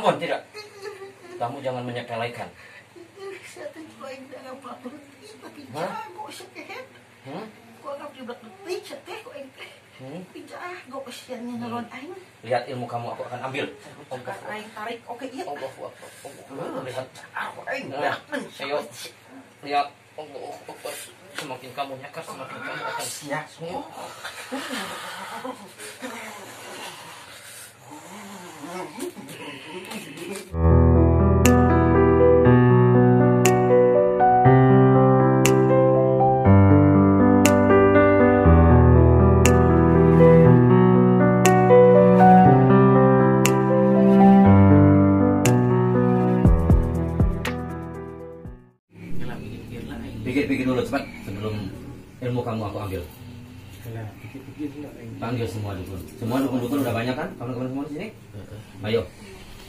Ambon tidak. Kamu jangan menyepelekan. Hmm? Lihat ilmu kamu aku akan ambil. Tarik. Oke iya. Lihat. Semakin kamu nyakar, semakin kamu akan siap. Pikir-pikir dulu cepat sebelum ilmu kamu aku ambil. Aing. Panggil semua dukun. Semua dukun-dukun udah banyak kan? Kawan-kawan semua di sini? Ayo.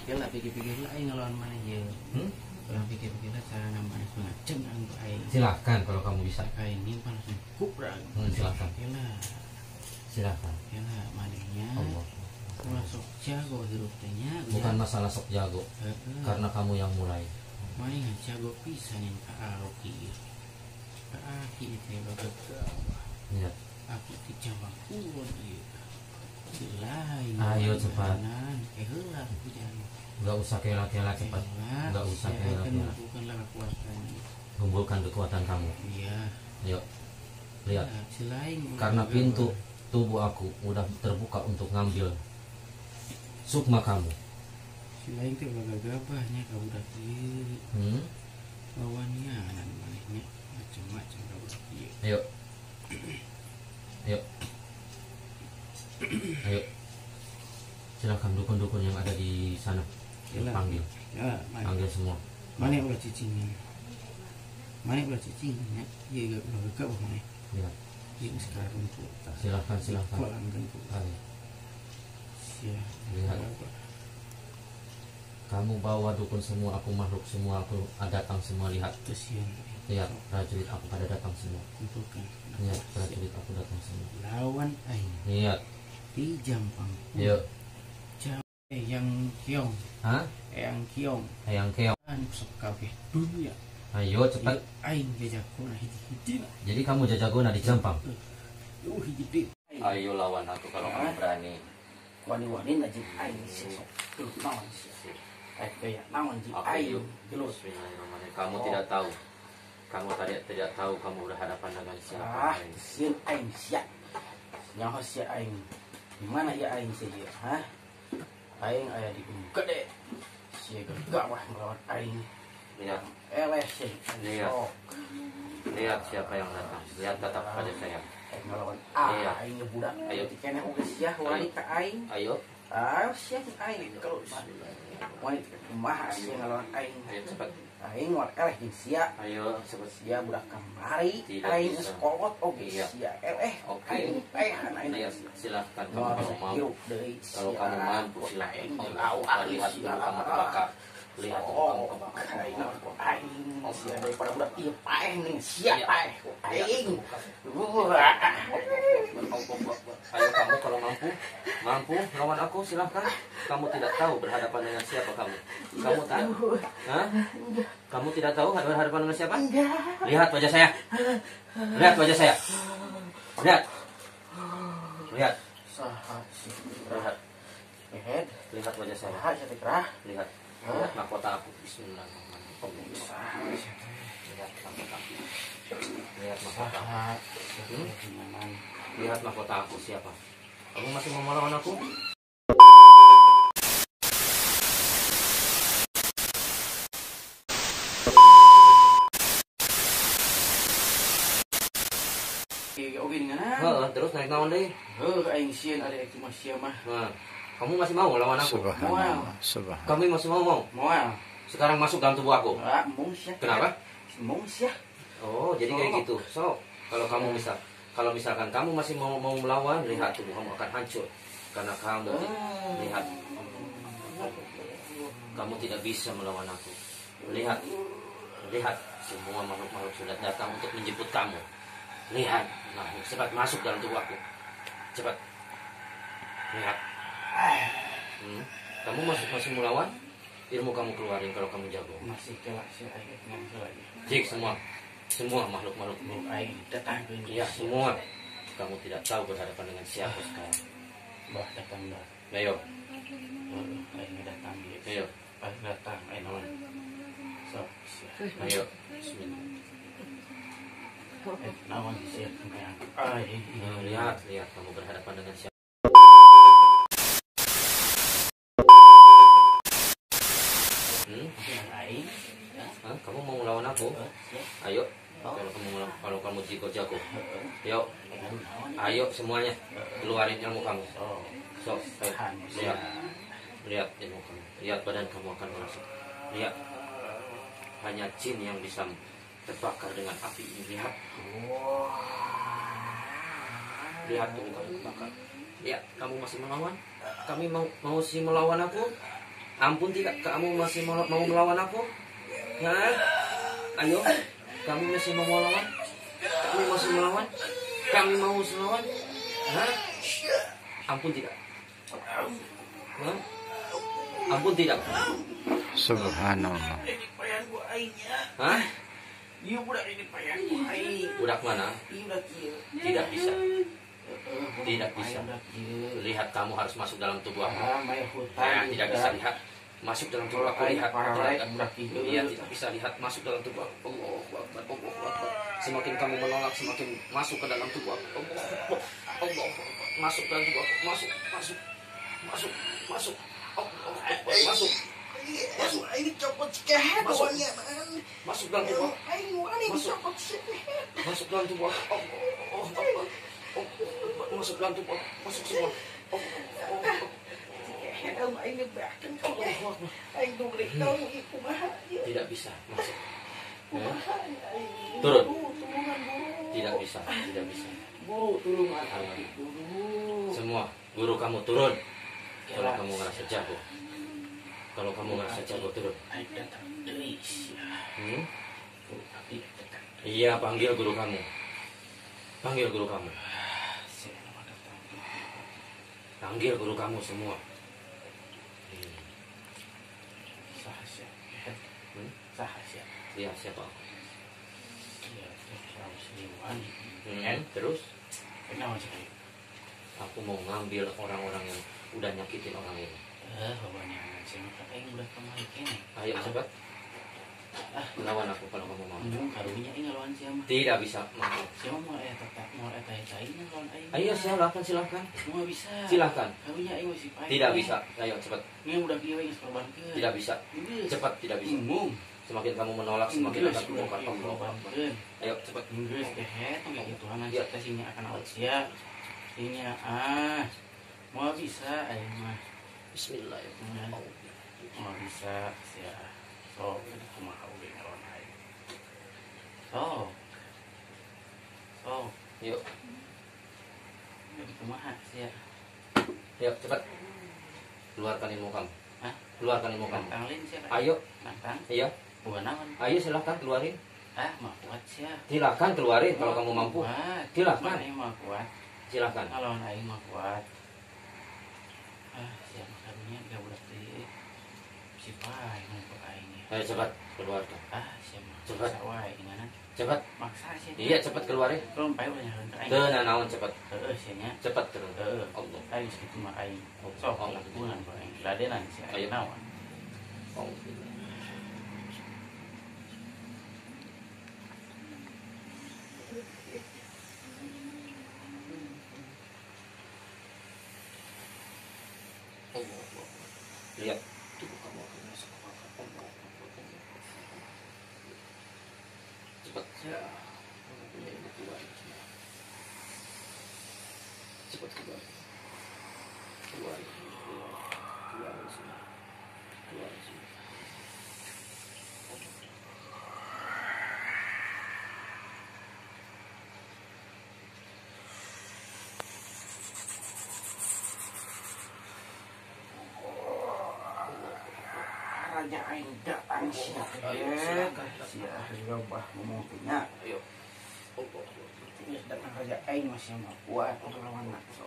Yalah pikir-pikir lah aing ngelawan mana je. Hmm? Orang pikir-pikir lah cara namanya semacam aing aing. Silahkan kalau kamu bisa. Kain ini panas kupra. Hmm, silahkan. Yalah, Silahkan. yalah manehnya. Allah. Masuk jago hirup teh nya. Bukan masalah sok jago, Heeh. karena kamu yang mulai. Mana jago pisan yang ka Aroki. Ka Aki teh gawah. Lihat. Aki teh kulon ieu. Ayo, cepat. Eh heula hujan. Gak usah kela-kela cepat. Nggak usah kela-kela. Kumpulkan kekuatan kamu. Iya. Ayo. Lihat. Selain Karena pintu tubuh aku udah terbuka untuk ngambil sukma kamu. selain baga gabahnya kau udah kieu Hmm? lawannya anak manehnya macam-macam kau udah kieu. Ayo. Ayo. Ayo. Silakan dukun-dukun yang ada di sana. Yalah. Panggil. Ya, Panggil semua. mana ulah cicingnya. Mana ulah cicingnya. Iya gak ulah gagah mana. Lihat. Iya sekarang tuh. Silakan, silakan. Tuh. Sia. Lihat. Kamu bawa dukun semua, aku makhluk semua, aku datang semua lihat. Kesian. Lihat, prajurit aku pada datang semua. Kumpulkan. Lihat, prajurit aku datang semua. Lawan aing Lihat. Di Jampang. Yuk. Eh yang kiong, Hah? yang kiong. Ayang keong. Kan sok kabeh dunia. Ayo cepat. Aing jajaku nah hiji-hiji lah. Jadi kamu jajagona di Jampang. Yuh hiji. Ayo lawan aku kalau kamu berani. Wani-wani na jin aing sesok. Tuh sih. Kayak naon. Gelut. Bismillahirrahmanirrahim. Kamu tidak tahu. Kamu tadi tidak tahu kamu berhadapan dengan Ah, siapa. sieun aing sia. Nyaho sia aing. Di mana ya aing sih dia? Hah? Aing aya di gunung gede. Sia gawah melawan aing. Lihat, Eleh sih. Lihat. Lihat siapa yang datang. Lihat tatap pada saya. Aing melawan Iya. ah, aing budak. Ayo. Kene udah sia wanita aing. Ayo, Ah, sia aing kalau Tidak Aing bisa. sekolot Iya. Oke. Ehan aing. Ayo silahkan kalau kamu mampu silahkan. Lihat belakang. Aing aing daripada budak ieu paeh nih sia Iya. paeh. Iya. Aing. Ayo kamu kalau mampu, mampu lawan aku silahkan. Kamu tidak tahu berhadapan dengan siapa kamu. Kamu tak, Hah? Kamu tidak tahu berhadapan dengan siapa? Lihat wajah saya. Lihat wajah saya. Lihat. Lihat. Lihat. Lihat wajah saya. Lihat. Lihat mahkota aku. Bismillahirrahmanirrahim. Lihat mahkota aku. Lihat mahkota aku. Hmm? Lihat mahkota aku siapa? Kamu masih mau melawan aku? Oke dengan Heeh, terus naik naon deh. Heuh aing sieun ada cuma sia mah. Nah, kamu masih mau lawan aku? Moal. Subhanallah. Kamu masih mau mau? Moal. Sekarang masuk dalam tubuh aku. Ah. Kenapa? Mung sia. Oh, jadi kayak gitu. So, kalau kamu misal, kalau misalkan kamu masih mau mau melawan, lihat tubuh kamu akan hancur karena kamu lihat kamu tidak bisa melawan aku. Lihat, lihat semua makhluk-makhluk sudah datang untuk menjemput kamu. Lihat, nah cepat masuk dalam tubuh aku. Cepat. Lihat. Hmm. Kamu masih masih melawan? ilmu kamu keluarin kalau kamu jago. Masih kelak si aing dengan lagi cik semua. Semua makhluk makhluk datang Iya semua. Kamu tidak tahu berhadapan dengan siapa sekarang. Bah datang dah ayo. Baru aing datang dia ayo. Pas datang naon so ayo. Bismillah. eh naon si kemayan aing Nah, lihat lihat kamu berhadapan dengan siapa hmm? dengan aing ya Hah? Melawan aku. Ayo kalau kamu kalau kamu jago jago yuk ayo semuanya keluarin ilmu kamu. So so ayo. tahan lihat. Lihat ilmu kamu. Lihat badan kamu akan merasa lihat. Hanya jin yang bisa terbakar dengan api. Ini lihat. Lihat tubuh kamu terbakar. Lihat kamu masih melawan? Kami mau mau si melawan aku? Ampun tidak kamu masih mau, mau melawan aku? Hah? Ayo kamu masih mau melawan. Kami masih melawan. Kami mau melawan. Hah? ampun tidak. Hah? ampun tidak. Subhanallah. ini payah gua aingnya Hah? Iya budak ini payah budak mana? Iya tidak bisa. Tidak bisa. lihat kamu harus masuk dalam tubuh aku. Ah Nah, tidak bisa lihat masuk dalam tubuh aku lihat para lain tidak Iya bisa lihat masuk dalam tubuh aku Allahu Akbar Allahu Akbar semakin kamu menolak semakin masuk ke dalam tubuh aku Allahu Akbar masuk dalam tubuh aku masuk masuk masuk masuk Allahu Akbar masuk Masuk aing copot sekehet Masuk. masuk dalam tubuh Masuk. masuk dalam tubuh masuk dalam tubuh aku masuk semua Aing. Ieu tidak bisa masuk kumaha. Turun. Tidak bisa tidak bisa. Guru tulungan aing guru. semua guru kamu turun. Kalau kamu ngerasa jago. Kalau kamu ngerasa jago turun. Hmm? Iya panggil guru kamu. Panggil guru kamu. Panggil guru kamu semua Hmm. Sah sia. Hmm? Sah sia. iya Iya, terus harus liwani. hmm? terus Kenapa sih? aku mau ngambil orang-orang yang udah nyakitin orang ini Eh, bapaknya anak sih, maka aing udah kemarin kene. ayo cepat Ah, lawan aku kalau kamu mau Mungkin karunya aing lawan siapa? tidak bisa mau Siapa mau eh tetap mau eh tanya tanya lawan aing. ayo silakan silakan Semua bisa. silakan Karunya aing masih pahit. tidak bisa ayo cepat Ini udah aing korban ke. tidak bisa cepat tidak bisa Umum. Semakin kamu menolak semakin akan kieu Allah ke. ayo cepat Inggris kehet nggak gitu kan Iya. kita sini akan awet sia. Ini ah. Mau bisa aing mah. Bismillahirrahmanirrahim Mau bisa sia. So, kumaha udah lawan aing. So. So, yuk kumaha sia. yuk cepat keluarkan ilmu kamu Hah? keluarkan ilmu kamu ayo Nantang. iya Bukan naon. ayo silahkan keluarin Ah, mah kuat sia. silahkan keluarin kalau kamu mampu Kuat. Mana yang mah kuat. silahkan Kalau aing mah kuat. Ah, sia makanya dia udah teh. Si pai mau ya. ayo cepat keluarkan Ah, sia mah. Cepat. Ingana. cepat Maksa sih. iya cepat keluarin Belum udah nyareun ka aing. tenang naon cepat Heeh, sia nya. cepat terus Heeh. Allah Aing segitu mah. Oh, Sok oh. ngapungan ku aing. Ladenan si Ayo. aing naon. Allah Allah Allah. lihat tubuh kamu akan masuk neraka. Allah Allah, Allah. cepat ya kamu punya ilmu keluar cepat keluar. Keluar. Keluar. Keluar. Keluar semua Raja aing datang sia. Ayo, silakan. Sia robah ngomong punya. ayo datang raja aing masih mah kuat untuk lawan nafsu.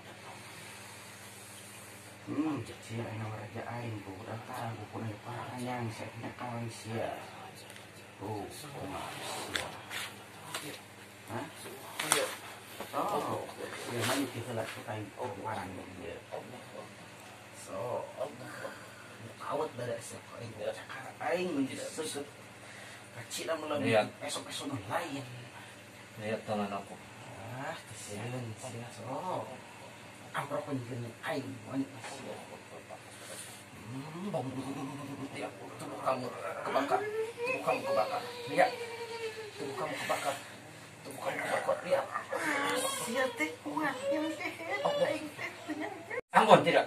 datang Hmm, sia aing raja aing ku udah tahu ku na paranyang sa nya kawan sia. Oh, kuma sia. Hah? Oh, ya mana kita aing oh parang dia. So, awat dari siapa aing ku cakap aing sesut. Kacil melalui Lihat. esok-esok lain. lihat tangan aku Ah, kesian, kesian. So, amprok penjenin aing. Hmm, bom. Lihat, tubuh kamu kebakar. Tubuh kamu kebakar. Lihat. Tubuh kamu kebakar. Tubuh kamu kebakar. Lihat. Lihat teh kuat. Yang teh. Ampun tidak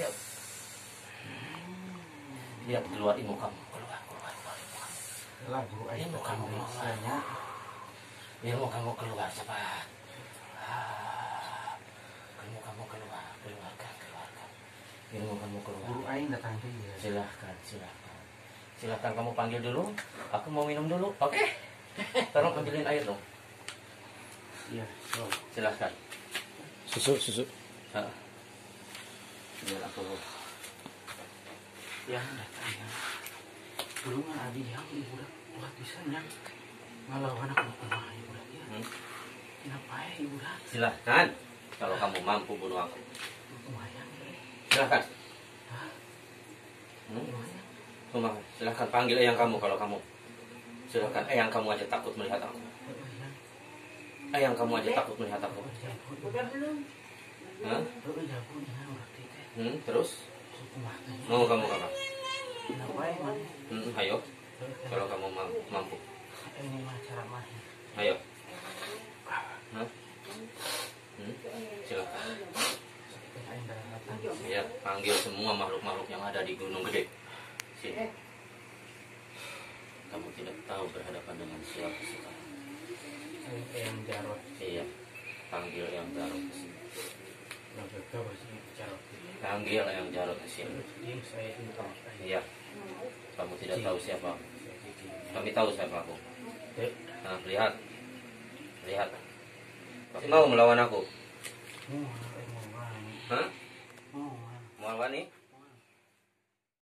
lihat lihat keluar ilmu kamu keluar keluar keluar, keluar. Lagu aing Ilmu kamu kamu ilmu kamu keluar cepat. Ah, ilmu kamu keluar keluarkan keluarkan. Ilmu kamu keluar. Guru aing datang ya. silahkan silahkan. Silahkan kamu panggil dulu. Aku mau minum dulu oke? Tolong ambilin air dong. Iya, silahkan Susu, susu. Ah. biar aku Yang datang ya. Mah adi yang ibu dah buat bisanya ngalawan aku kumaha ibu dah ya. Hmm. Kenapa ya ibu dah? silahkan kalau kamu mampu bunuh aku Lumayan. silahkan hmm? Lumayan. Silahkan panggil eyang kamu kalau kamu silahkan eyang kamu aja takut melihat aku. Eyang kamu aja takut melihat aku Udah belum? Hah? Hmm, terus mau kamu apa hmm, ayo kalau kamu mam- mampu ayo Hah? Hmm? datang. ya panggil semua makhluk-makhluk yang ada di gunung gede sini kamu tidak tahu berhadapan dengan siapa sekarang Yang jarot. iya panggil yang jarot ke sini. Jarot. panggil yang jarot ke sini. Iya. kamu tidak tahu siapa kami tahu siapa aku. Dek, nah lihat. Lihat. Kamu mau melawan aku? Hah? mau mau. Melawan nih